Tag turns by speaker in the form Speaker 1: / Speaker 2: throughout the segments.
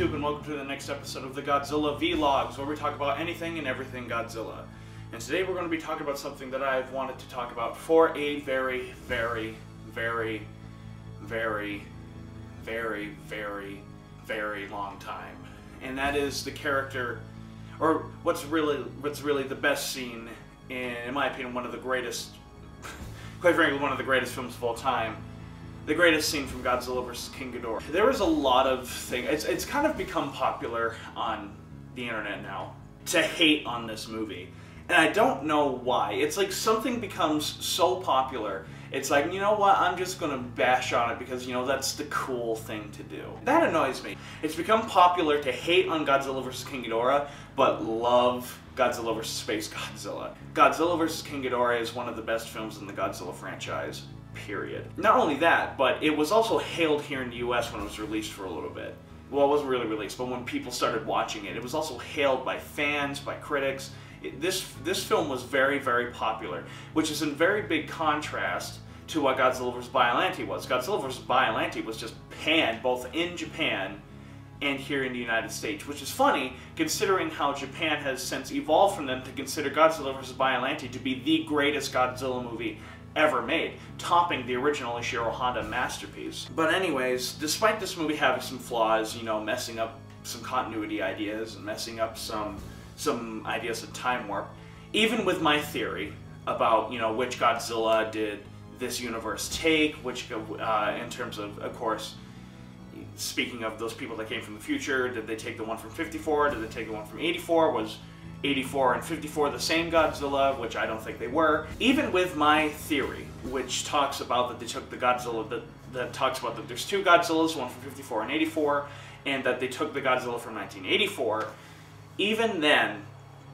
Speaker 1: YouTube, and welcome to the next episode of the Godzilla Vlogs, where we talk about anything and everything Godzilla. And today we're going to be talking about something that I've wanted to talk about for a very, very, very, very, very, very, very long time. And that is the character, or what's really, what's really the best scene, in, in my opinion, one of the greatest, quite frankly, one of the greatest films of all time, the greatest scene from Godzilla vs. King Ghidorah. There is a lot of things. It's, it's kind of become popular on the internet now to hate on this movie. And I don't know why. It's like something becomes so popular. It's like, you know what, I'm just gonna bash on it because, you know, that's the cool thing to do. That annoys me. It's become popular to hate on Godzilla vs. King Ghidorah, but love Godzilla vs. Space Godzilla. Godzilla vs. King Ghidorah is one of the best films in the Godzilla franchise period. Not only that, but it was also hailed here in the US when it was released for a little bit. Well, it wasn't really released, but when people started watching it, it was also hailed by fans, by critics. It, this, this film was very, very popular, which is in very big contrast to what Godzilla vs. Biollante was. Godzilla vs. Biollante was just panned both in Japan and here in the United States, which is funny considering how Japan has since evolved from them to consider Godzilla vs. Biollante to be the greatest Godzilla movie ever made, topping the original Ishiro Honda masterpiece. But anyways, despite this movie having some flaws, you know, messing up some continuity ideas and messing up some some ideas of time warp, even with my theory about, you know, which Godzilla did this universe take, which, uh, in terms of, of course, speaking of those people that came from the future, did they take the one from 54, did they take the one from 84, was 84 and 54 the same Godzilla, which I don't think they were. Even with my theory, which talks about that they took the Godzilla that, that talks about that there's two Godzillas, one from 54 and 84, and that they took the Godzilla from 1984, even then,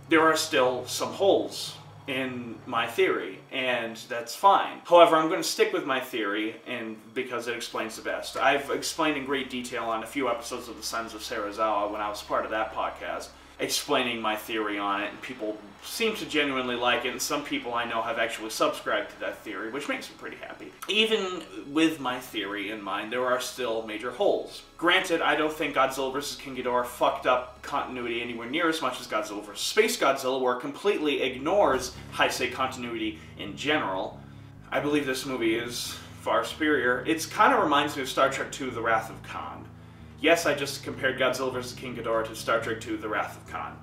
Speaker 1: there are still some holes in my theory, and that's fine. However, I'm going to stick with my theory, and because it explains the best. I've explained in great detail on a few episodes of The Sons of Serizawa when I was part of that podcast explaining my theory on it, and people seem to genuinely like it, and some people I know have actually subscribed to that theory, which makes me pretty happy. Even with my theory in mind, there are still major holes. Granted, I don't think Godzilla vs. King Ghidorah fucked up continuity anywhere near as much as Godzilla vs. Space Godzilla, where it completely ignores Heisei continuity in general. I believe this movie is far superior. It kind of reminds me of Star Trek II The Wrath of Khan. Yes, I just compared Godzilla vs. King Ghidorah to Star Trek II The Wrath of Khan.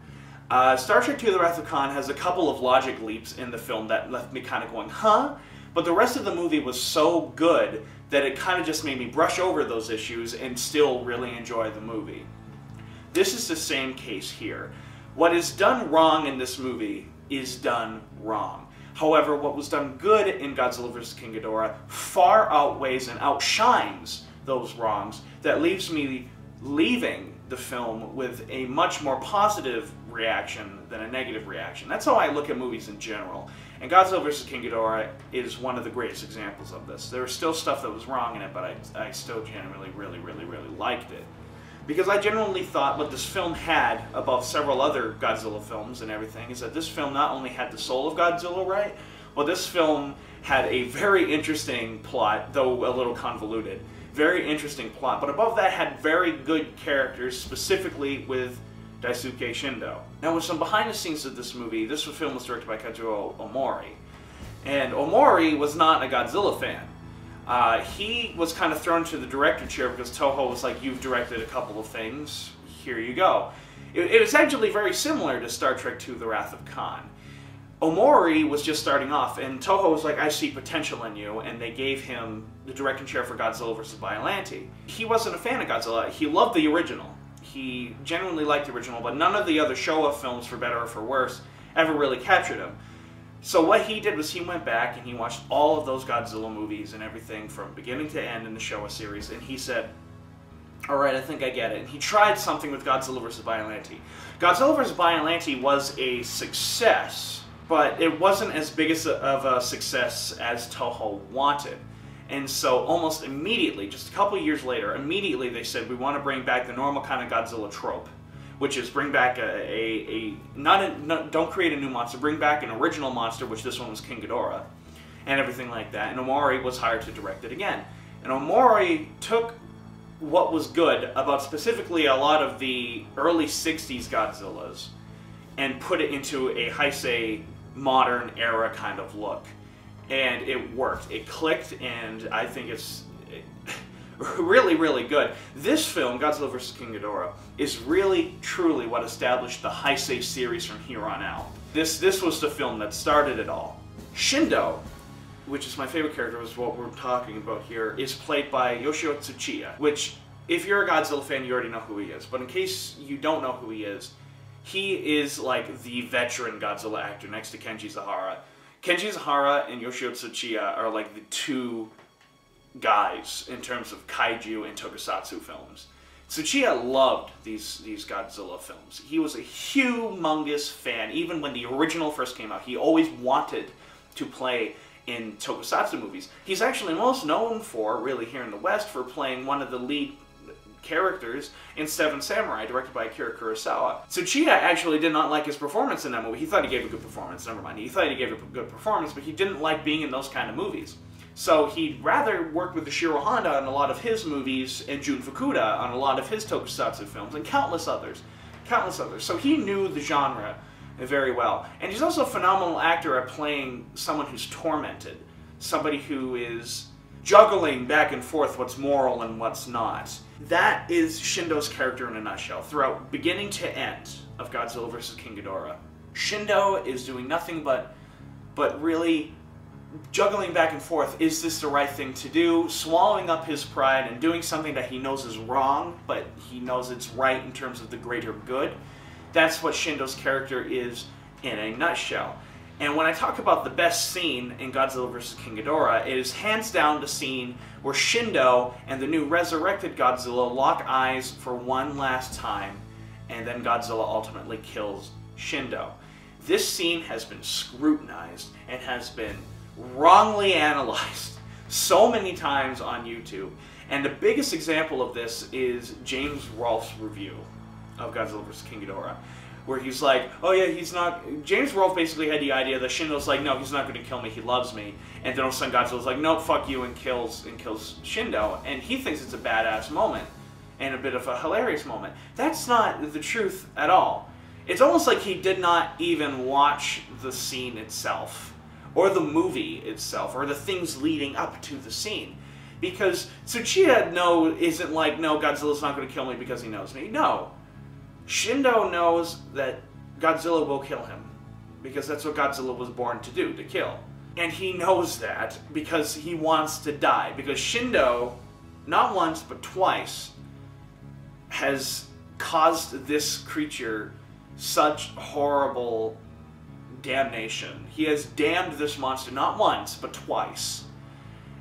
Speaker 1: Uh, Star Trek II The Wrath of Khan has a couple of logic leaps in the film that left me kind of going, huh? But the rest of the movie was so good that it kind of just made me brush over those issues and still really enjoy the movie. This is the same case here. What is done wrong in this movie is done wrong. However, what was done good in Godzilla vs. King Ghidorah far outweighs and outshines those wrongs that leaves me leaving the film with a much more positive reaction than a negative reaction. That's how I look at movies in general. And Godzilla vs. King Ghidorah is one of the greatest examples of this. There was still stuff that was wrong in it, but I, I still genuinely, really, really, really liked it. Because I genuinely thought what this film had above several other Godzilla films and everything is that this film not only had the soul of Godzilla right, but this film had a very interesting plot, though a little convoluted very interesting plot, but above that had very good characters, specifically with Daisuke Shindo. Now with some behind the scenes of this movie, this film was directed by Kazuki Omori. And Omori was not a Godzilla fan. Uh, he was kind of thrown to the director chair because Toho was like, you've directed a couple of things, here you go. It, it was actually very similar to Star Trek II The Wrath of Khan. Omori was just starting off, and Toho was like, I see potential in you, and they gave him the directing chair for Godzilla vs. Biollante. He wasn't a fan of Godzilla. He loved the original. He genuinely liked the original, but none of the other Showa films, for better or for worse, ever really captured him. So what he did was he went back and he watched all of those Godzilla movies and everything from beginning to end in the Showa series, and he said, all right, I think I get it. And he tried something with Godzilla vs. Biollante. Godzilla vs. Biollante was a success but it wasn't as big as a, of a success as Toho wanted. And so almost immediately, just a couple years later, immediately they said, we want to bring back the normal kind of Godzilla trope, which is bring back a, a, a not, a, don't create a new monster, bring back an original monster, which this one was King Ghidorah, and everything like that. And Omori was hired to direct it again. And Omori took what was good about specifically a lot of the early 60s Godzillas and put it into a Heisei modern era kind of look. And it worked. It clicked, and I think it's really, really good. This film, Godzilla vs. King Ghidorah, is really, truly what established the Heisei series from here on out. This, this was the film that started it all. Shindo, which is my favorite character, is what we're talking about here, is played by Yoshio Tsuchiya, which, if you're a Godzilla fan, you already know who he is. But in case you don't know who he is, he is like the veteran Godzilla actor next to Kenji Sahara. Kenji Sahara and Yoshio Tsuchiya are like the two guys in terms of kaiju and tokusatsu films. Tsuchiya loved these these Godzilla films. He was a humongous fan. Even when the original first came out, he always wanted to play in tokusatsu movies. He's actually most known for, really here in the West, for playing one of the lead characters in Seven Samurai, directed by Akira Kurosawa. Tsuchiya actually did not like his performance in that movie. He thought he gave a good performance, never mind. He thought he gave a good performance, but he didn't like being in those kind of movies. So he'd rather work with Ishiro Honda on a lot of his movies and Jun Fukuda on a lot of his tokusatsu films and countless others. Countless others. So he knew the genre very well. And he's also a phenomenal actor at playing someone who's tormented. Somebody who is juggling back and forth what's moral and what's not. That is Shindo's character in a nutshell, throughout beginning to end of Godzilla vs. King Ghidorah. Shindo is doing nothing but, but really juggling back and forth, is this the right thing to do? Swallowing up his pride and doing something that he knows is wrong, but he knows it's right in terms of the greater good. That's what Shindo's character is in a nutshell. And when I talk about the best scene in Godzilla vs. King Ghidorah, it is hands down the scene where Shindo and the new resurrected Godzilla lock eyes for one last time, and then Godzilla ultimately kills Shindo. This scene has been scrutinized and has been wrongly analyzed so many times on YouTube. And the biggest example of this is James Rolfe's review of Godzilla vs. King Ghidorah, where he's like, oh yeah, he's not... James Rolfe basically had the idea that Shindo's like, no, he's not going to kill me, he loves me. And then all of a sudden Godzilla's like, no, fuck you, and kills, and kills Shindo. And he thinks it's a badass moment, and a bit of a hilarious moment. That's not the truth at all. It's almost like he did not even watch the scene itself or the movie itself, or the things leading up to the scene. Because Tsuchiya no isn't like, no, Godzilla's not going to kill me because he knows me. No. Shindo knows that Godzilla will kill him. Because that's what Godzilla was born to do, to kill. And he knows that because he wants to die. Because Shindo, not once, but twice, has caused this creature such horrible damnation. He has damned this monster not once, but twice.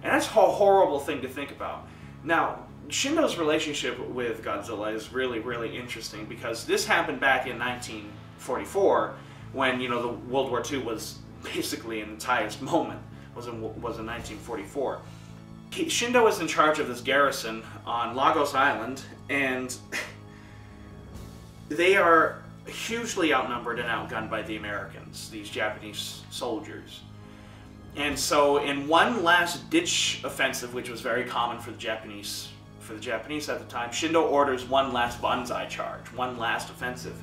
Speaker 1: And that's a horrible thing to think about. Now, Shindo's relationship with Godzilla is really, really interesting because this happened back in 1944 when, you know, the World War II was basically in its highest moment, was in, was in 1944. He, Shindo is in charge of this garrison on Lagos Island, and they are hugely outnumbered and outgunned by the Americans, these Japanese soldiers. And so in one last ditch offensive, which was very common for the Japanese for the Japanese at the time, Shindo orders one last banzai charge, one last offensive,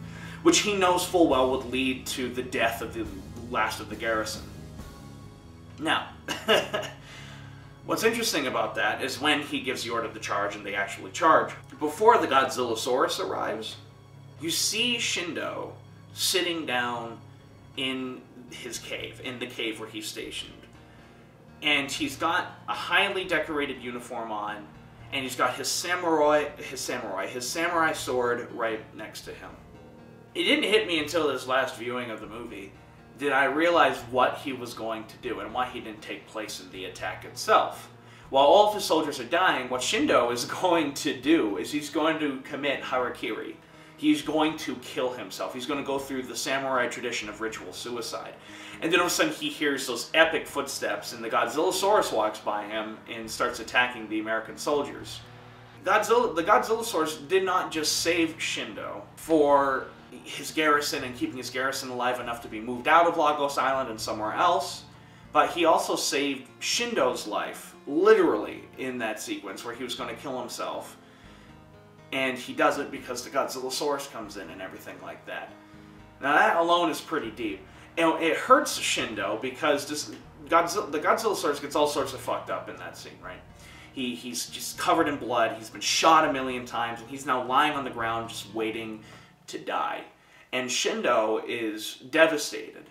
Speaker 1: which he knows full well would lead to the death of the last of the garrison. Now, what's interesting about that is when he gives the order to charge and they actually charge. Before the Godzillasaurus arrives, you see Shindo sitting down in his cave, in the cave where he's stationed. And he's got a highly decorated uniform on, and he's got his samurai, his samurai, his samurai sword right next to him. It didn't hit me until this last viewing of the movie did I realize what he was going to do and why he didn't take place in the attack itself. While all of his soldiers are dying, what Shindo is going to do is he's going to commit harakiri he's going to kill himself. He's going to go through the samurai tradition of ritual suicide. And then all of a sudden he hears those epic footsteps and the Godzillasaurus walks by him and starts attacking the American soldiers. Godzilla, the Godzillasaurus did not just save Shindo for his garrison and keeping his garrison alive enough to be moved out of Lagos Island and somewhere else, but he also saved Shindo's life, literally, in that sequence where he was going to kill himself and he does it because the Godzillasaurus comes in and everything like that. Now that alone is pretty deep. And it hurts Shindo because this Godzilla, the Godzillasaurus gets all sorts of fucked up in that scene, right? He, he's just covered in blood. He's been shot a million times, and he's now lying on the ground just waiting to die. And Shindo is devastated.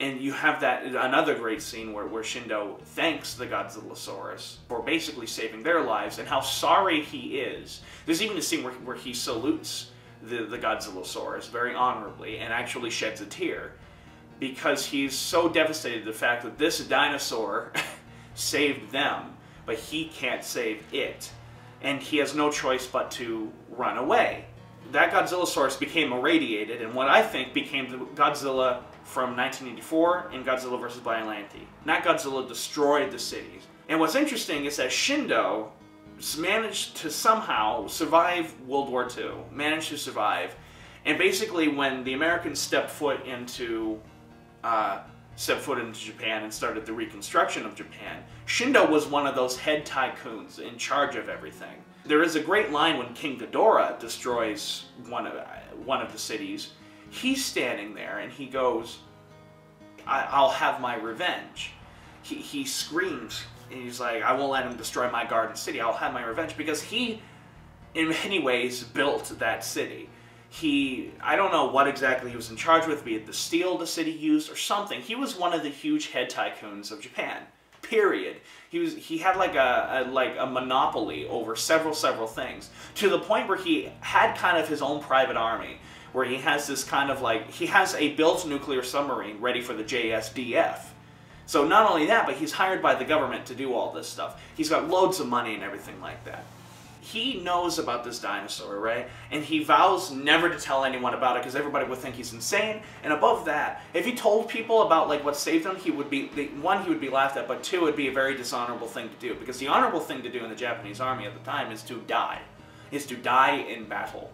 Speaker 1: And you have that another great scene where, where Shindo thanks the Godzillasaurus for basically saving their lives and how sorry he is. There's even a scene where, where he salutes the, the Godzillasaurus very honorably and actually sheds a tear because he's so devastated the fact that this dinosaur saved them, but he can't save it. And he has no choice but to run away. That Godzillasaurus became irradiated, and what I think became the Godzilla from 1984 in Godzilla vs. Biollante. That Godzilla destroyed the cities. And what's interesting is that Shindo managed to somehow survive World War II, managed to survive, and basically when the Americans stepped foot into uh, stepped foot into Japan and started the reconstruction of Japan, Shindo was one of those head tycoons in charge of everything. There is a great line when King Ghidorah destroys one of, one of the cities. He's standing there and he goes, I, will have my revenge. He, he screams and he's like, I won't let him destroy my garden city. I'll have my revenge. Because he, in many ways, built that city. He i don't know what exactly he was in charge with be it the steel the city used or something. He was one of the huge head tycoons of japan period. He was he had like a, a, like a monopoly over several several things to the point where he had kind of his own private army where he has this kind of like he has a built nuclear submarine ready for the JSDF so not only that but he's hired by the government to do all this stuff he's got loads of money and everything like that he knows about this dinosaur, right? And he vows never to tell anyone about it because everybody would think he's insane. And above that, if he told people about like what saved him, he would be one, he would be laughed at, but two, it would be a very dishonorable thing to do because the honorable thing to do in the Japanese army at the time is to die, is to die in battle.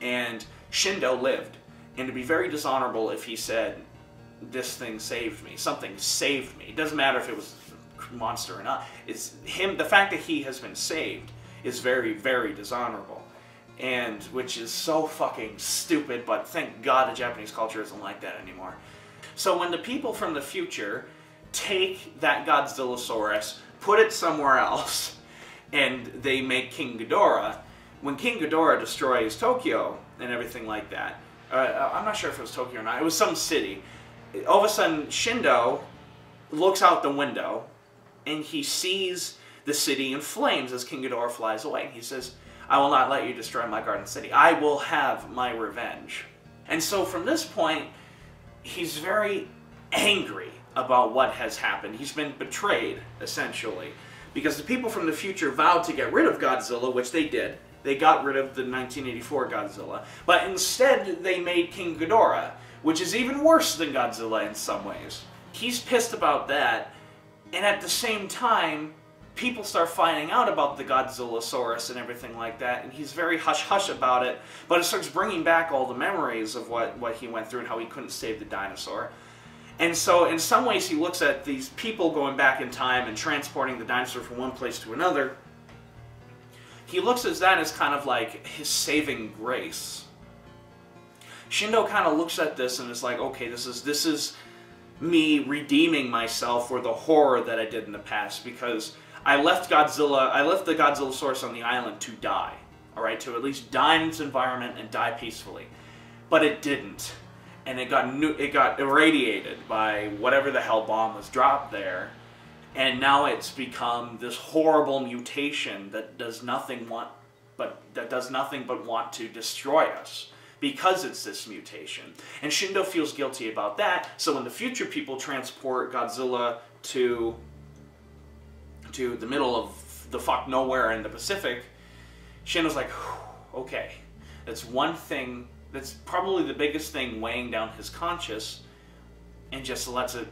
Speaker 1: And Shindo lived, and it'd be very dishonorable if he said, "This thing saved me. Something saved me." It doesn't matter if it was a monster or not. It's him. The fact that he has been saved is very, very dishonorable. And which is so fucking stupid, but thank God the Japanese culture isn't like that anymore. So when the people from the future take that Godzillasaurus, put it somewhere else, and they make King Ghidorah, when King Ghidorah destroys Tokyo and everything like that, uh, I'm not sure if it was Tokyo or not, it was some city, all of a sudden Shindo looks out the window and he sees the city in flames as King Ghidorah flies away. He says, I will not let you destroy my garden city. I will have my revenge. And so from this point, he's very angry about what has happened. He's been betrayed, essentially, because the people from the future vowed to get rid of Godzilla, which they did. They got rid of the 1984 Godzilla. But instead, they made King Ghidorah, which is even worse than Godzilla in some ways. He's pissed about that, and at the same time, people start finding out about the Godzillasaurus and everything like that, and he's very hush-hush about it, but it starts bringing back all the memories of what, what he went through and how he couldn't save the dinosaur. And so in some ways he looks at these people going back in time and transporting the dinosaur from one place to another. He looks at that as kind of like his saving grace. Shindo kind of looks at this and is like, okay, this is this is me redeeming myself for the horror that I did in the past because I left Godzilla, I left the Godzillasaurus on the island to die. Alright, to at least die in its environment and die peacefully. But it didn't. And it got new, it got irradiated by whatever the hell bomb was dropped there. And now it's become this horrible mutation that does nothing want but that does nothing but want to destroy us because it's this mutation. And Shindo feels guilty about that, so when the future people transport Godzilla to to the middle of the fuck nowhere in the Pacific, Shindo's like, okay, that's one thing, that's probably the biggest thing weighing down his conscience, and just lets it,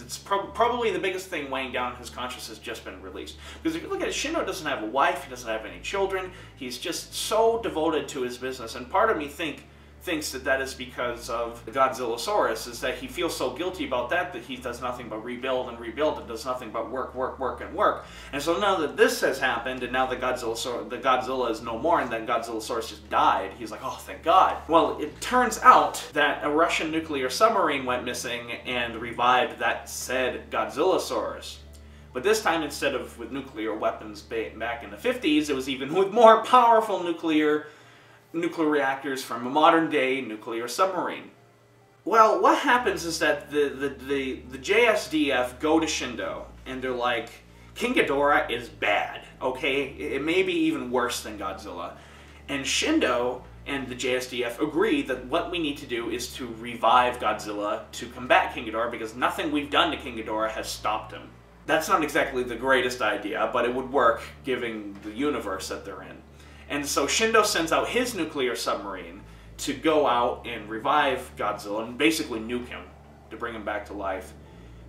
Speaker 1: it's pro probably the biggest thing weighing down his conscience has just been released. Because if you look at it, Shindo doesn't have a wife, he doesn't have any children, he's just so devoted to his business, and part of me think thinks that that is because of the Godzillasaurus, is that he feels so guilty about that that he does nothing but rebuild and rebuild and does nothing but work, work, work, and work. And so now that this has happened, and now the Godzilla, the Godzilla is no more, and then Godzillasaurus just died, he's like, oh, thank God. Well, it turns out that a Russian nuclear submarine went missing and revived that said Godzillasaurus. But this time, instead of with nuclear weapons back in the 50s, it was even with more powerful nuclear nuclear reactors from a modern day nuclear submarine. Well, what happens is that the, the, the, the JSDF go to Shindo and they're like, King Ghidorah is bad, okay? It may be even worse than Godzilla. And Shindo and the JSDF agree that what we need to do is to revive Godzilla to combat King Ghidorah because nothing we've done to King Ghidorah has stopped him. That's not exactly the greatest idea, but it would work given the universe that they're in. And so Shindo sends out his nuclear submarine to go out and revive Godzilla and basically nuke him to bring him back to life.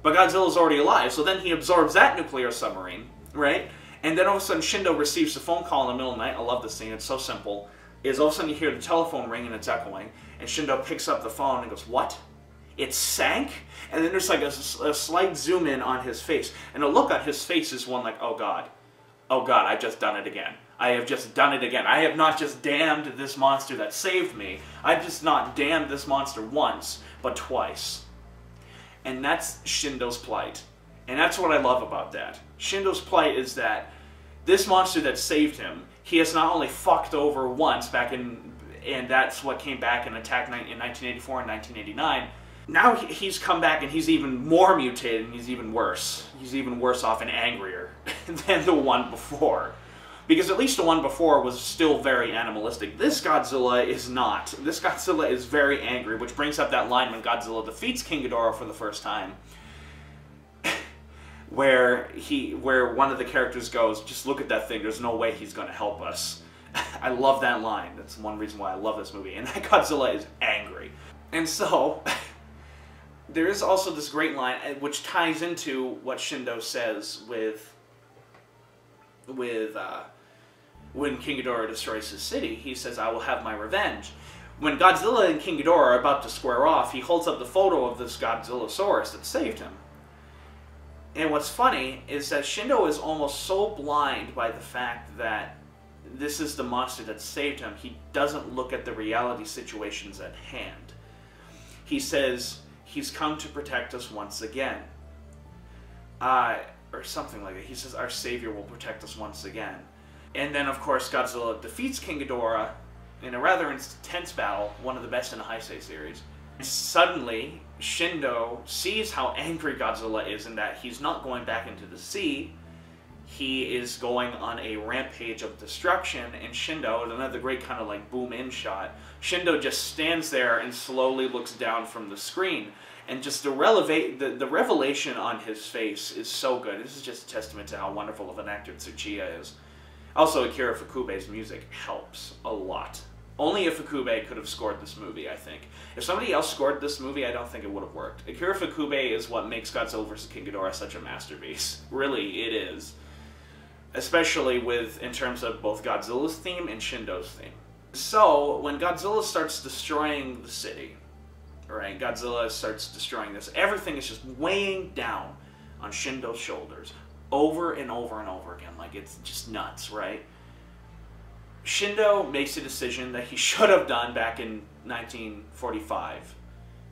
Speaker 1: But Godzilla's already alive, so then he absorbs that nuclear submarine, right? And then all of a sudden Shindo receives a phone call in the middle of the night. I love this scene, it's so simple. Is all of a sudden you hear the telephone ring and it's echoing, and Shindo picks up the phone and goes, What? It sank? And then there's like a, a slight zoom in on his face. And the look on his face is one like, Oh God, oh God, I've just done it again. I have just done it again. I have not just damned this monster that saved me. I've just not damned this monster once, but twice. And that's Shindo's plight. And that's what I love about that. Shindo's plight is that this monster that saved him, he has not only fucked over once back in, and that's what came back and attacked in 1984 and 1989. Now he's come back and he's even more mutated and he's even worse. He's even worse off and angrier than the one before. Because at least the one before was still very animalistic. This Godzilla is not. This Godzilla is very angry, which brings up that line when Godzilla defeats King Ghidorah for the first time. where he where one of the characters goes, just look at that thing, there's no way he's gonna help us. I love that line. That's one reason why I love this movie. And that Godzilla is angry. And so there is also this great line uh, which ties into what Shindo says with with uh, when King Ghidorah destroys his city. He says, I will have my revenge. When Godzilla and King Ghidorah are about to square off, he holds up the photo of this Godzillasaurus that saved him. And what's funny is that Shindo is almost so blind by the fact that this is the monster that saved him, he doesn't look at the reality situations at hand. He says, he's come to protect us once again. Uh, or something like that. He says, our savior will protect us once again. And then, of course, Godzilla defeats King Ghidorah in a rather intense battle, one of the best in the Heisei series. And suddenly, Shindo sees how angry Godzilla is and that he's not going back into the sea. He is going on a rampage of destruction, and Shindo, another great kind of like boom in shot, Shindo just stands there and slowly looks down from the screen. And just the, releva- the, the revelation on his face is so good. This is just a testament to how wonderful of an actor Tsuchiya is. Also, Akira Ifukube's music helps a lot. Only Ifukube could have scored this movie, I think. If somebody else scored this movie, I don't think it would have worked. Akira Ifukube is what makes Godzilla vs. King Ghidorah such a masterpiece. Really, it is. Especially with, in terms of both Godzilla's theme and Shindo's theme. So, when Godzilla starts destroying the city, right, Godzilla starts destroying this, everything is just weighing down on Shindo's shoulders over and over and over again. Like, it's just nuts, right? Shindo makes a decision that he should have done back in 1945,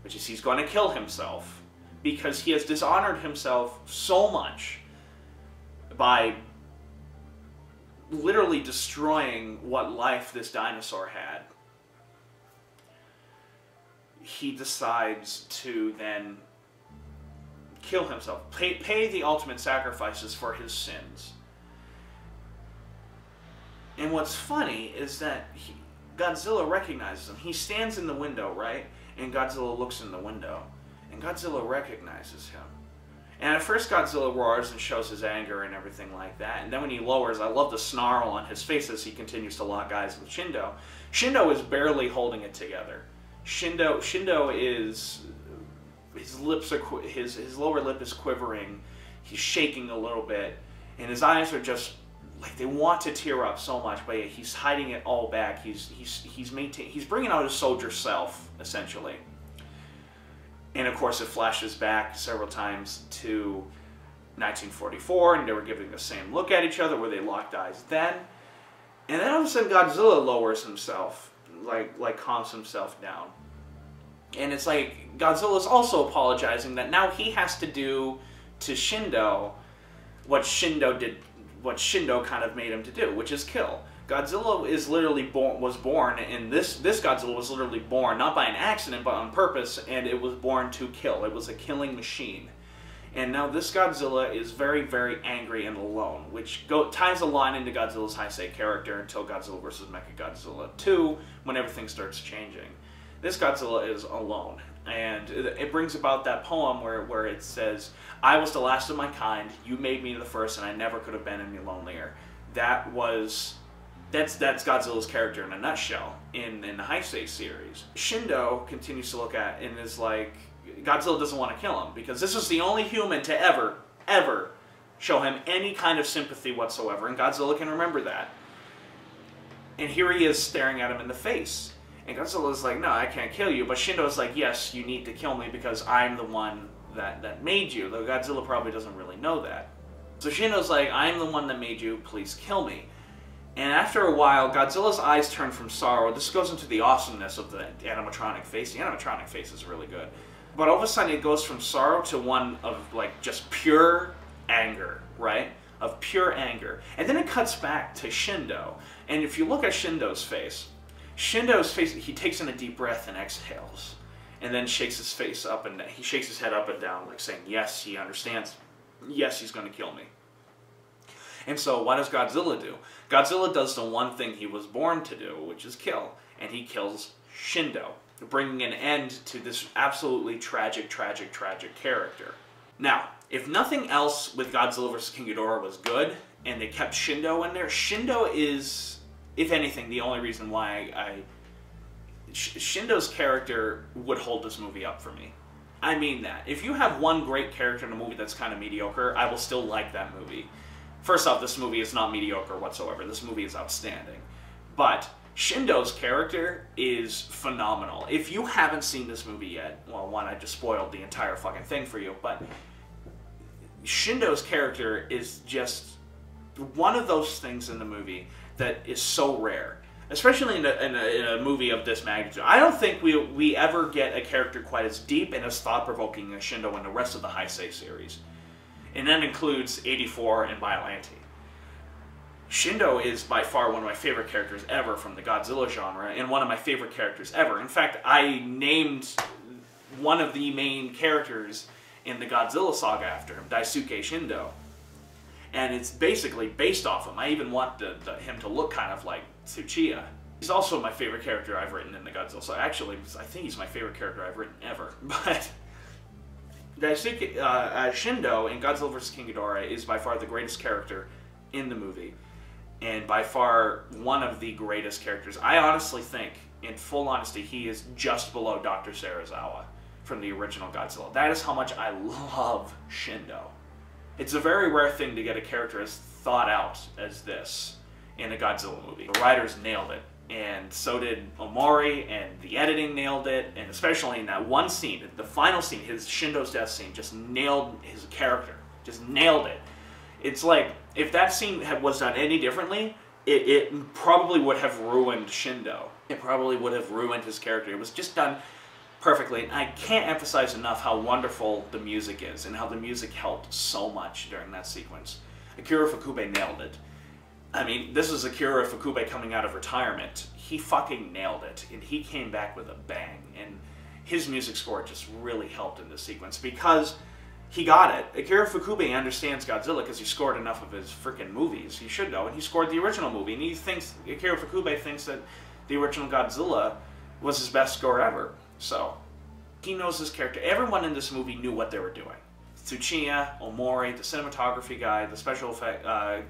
Speaker 1: which is he's going to kill himself because he has dishonored himself so much by literally destroying what life this dinosaur had. He decides to then kill himself, pay, pay the ultimate sacrifices for his sins. And what's funny is that he, Godzilla recognizes him. He stands in the window, right? And Godzilla looks in the window. And Godzilla recognizes him. And at first Godzilla roars and shows his anger and everything like that. And then when he lowers, I love the snarl on his face as he continues to lock eyes with Shindo. Shindo is barely holding it together. Shindo Shindo is his lips are his his lower lip is quivering. He's shaking a little bit, and his eyes are just like they want to tear up so much, but he's hiding it all back. He's he's he's maintain he's bringing out his soldier self essentially. And of course, it flashes back several times to 1944, and they were giving the same look at each other, where they locked eyes then. And then all of a sudden, Godzilla lowers himself, like like calms himself down. And it's like Godzilla's also apologizing that now he has to do to Shindo what Shindo did, what Shindo kind of made him to do, which is kill. Godzilla is literally born was born, and this this Godzilla was literally born not by an accident but on purpose, and it was born to kill. It was a killing machine. And now this Godzilla is very, very angry and alone, which go, ties a line into Godzilla's Heisei character until Godzilla vs. Mechagodzilla 2, when everything starts changing. This Godzilla is alone, and it, brings about that poem where, where it says, I was the last of my kind, you made me the first, and I never could have been any lonelier. That was that's that's Godzilla's character in a nutshell in in the Heisei series. Shindo continues to look at and is like Godzilla doesn't want to kill him because this is the only human to ever ever show him any kind of sympathy whatsoever, and Godzilla can remember that. And here he is staring at him in the face. And Godzilla's like, no, I can't kill you. But Shindo's like, yes, you need to kill me because I'm the one that, that made you. Though Godzilla probably doesn't really know that. So Shindo's like, I'm the one that made you, please kill me. And after a while, Godzilla's eyes turn from sorrow. This goes into the awesomeness of the animatronic face. The animatronic face is really good. But all of a sudden, it goes from sorrow to one of, like, just pure anger, right? Of pure anger. And then it cuts back to Shindo. And if you look at Shindo's face, Shindo's face, he takes in a deep breath and exhales. And then shakes his face up and he shakes his head up and down, like saying, yes, he understands. Yes, he's going to kill me. And so what does Godzilla do? Godzilla does the one thing he was born to do, which is kill. And he kills Shindo, bringing an end to this absolutely tragic, tragic, tragic character. Now, if nothing else with Godzilla vs. King Ghidorah was good, and they kept Shindo in there, Shindo is, if anything, the only reason why I... I Shindo's character would hold this movie up for me. I mean that. If you have one great character in a movie that's kind of mediocre, I will still like that movie. First off, this movie is not mediocre whatsoever. This movie is outstanding. But Shindo's character is phenomenal. If you haven't seen this movie yet, well, one, I just spoiled the entire fucking thing for you, but Shindo's character is just one of those things in the movie that is so rare. Especially in a, in, a, in a, movie of this magnitude. I don't think we, we ever get a character quite as deep and as thought-provoking as Shindo in the rest of the Heisei series and that includes 84 and Biollante. Shindo is by far one of my favorite characters ever from the Godzilla genre, and one of my favorite characters ever. In fact, I named one of the main characters in the Godzilla saga after him, Daisuke Shindo. And it's basically based off him. I even want the, the, him to look kind of like Tsuchiya. He's also my favorite character I've written in the Godzilla. So actually, I think he's my favorite character I've written ever. But Daisuke uh, uh, Shindo in Godzilla vs. King Ghidorah is by far the greatest character in the movie, and by far one of the greatest characters. I honestly think, in full honesty, he is just below Dr. Serizawa from the original Godzilla. That is how much I love Shindo. It's a very rare thing to get a character as thought out as this in a Godzilla movie. The writers nailed it and so did Omori, and the editing nailed it, and especially in that one scene, the final scene, his Shindo's death scene, just nailed his character, just nailed it. It's like if that scene had, was done any differently, it, it probably would have ruined Shindo. It probably would have ruined his character. It was just done perfectly. And I can't emphasize enough how wonderful the music is and how the music helped so much during that sequence. Akira Ifukube nailed it. I mean, this is Akira Ifukube coming out of retirement. He fucking nailed it, and he came back with a bang. And his music score just really helped in this sequence because he got it. Akira Ifukube understands Godzilla because he scored enough of his freaking movies. He should know, and he scored the original movie. And he thinks Akira Ifukube thinks that the original Godzilla was his best score ever. So he knows his character. Everyone in this movie knew what they were doing. Tsuchiya, Omori, the cinematography guy, the special effect, uh,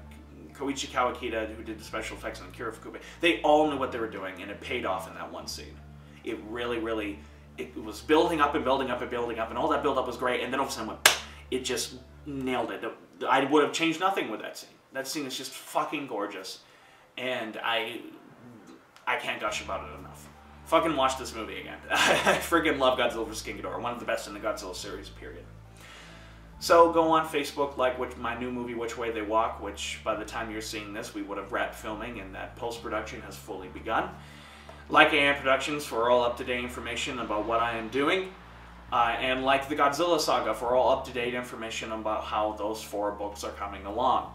Speaker 1: Koichi Kawakita, who did the special effects on Akira Ifukube, they all knew what they were doing, and it paid off in that one scene. It really, really, it was building up and building up and building up, and all that build up was great, and then all of a sudden, it just nailed it. I would have changed nothing with that scene. That scene is just fucking gorgeous, and I I can't gush about it enough. Fucking watch this movie again. I freaking love Godzilla vs. King Ghidorah, one of the best in the Godzilla series, period. So go on Facebook, like which, my new movie, Which Way They Walk, which by the time you're seeing this, we would have wrapped filming and that post-production has fully begun. Like AN Productions for all up-to-date information about what I am doing. Uh, and like the Godzilla Saga for all up-to-date information about how those four books are coming along.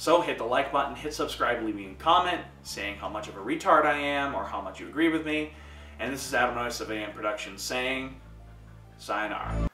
Speaker 1: So hit the like button, hit subscribe, leave me a comment saying how much of a retard I am or how much you agree with me. And this is Adam Noyce of AN Productions saying, sign sayonara.